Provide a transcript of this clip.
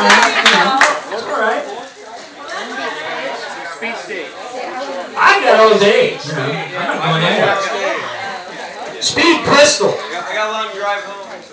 All right. I got all day. Yeah. I'm not going. Speed Crystal. I got, I got a long drive home.